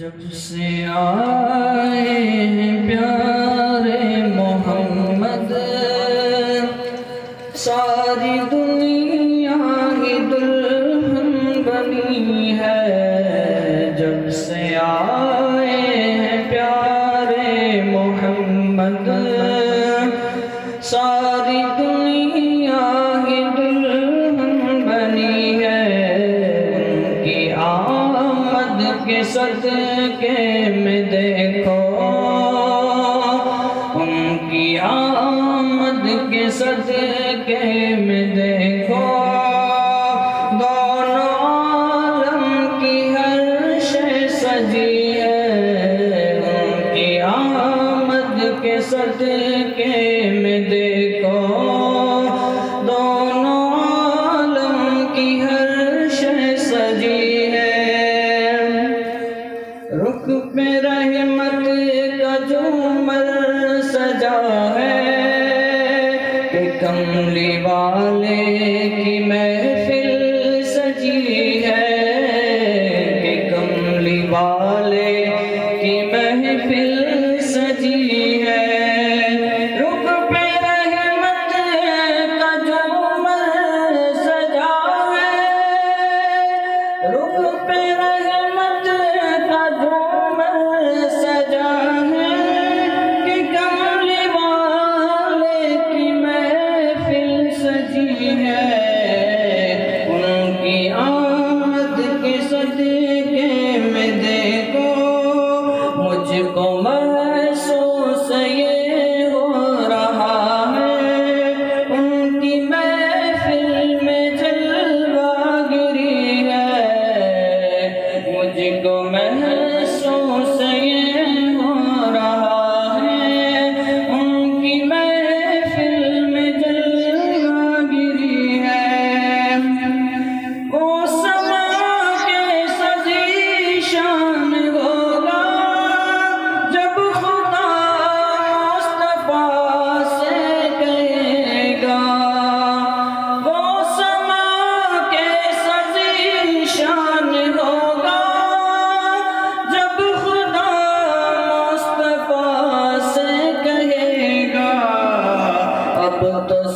جب سے آئے پیارے محمد ساری دنیا ہی دلہن بنی ہے۔ کی آمد کے صدقے میں دیکھو دونوں کی سجی ہے۔ کے صدقے کملی والے کی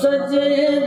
সজে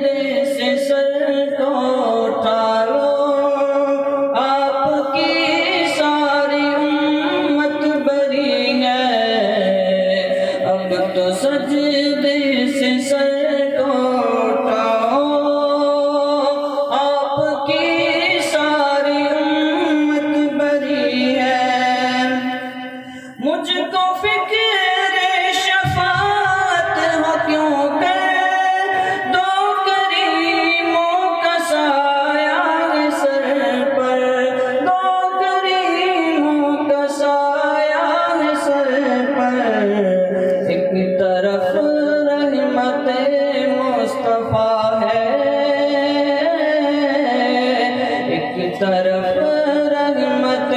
پر رحمت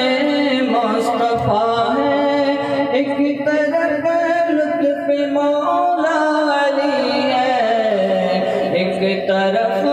مصطفیٰ ہے۔ ایک طرف لطف مولا ہے ایک طرف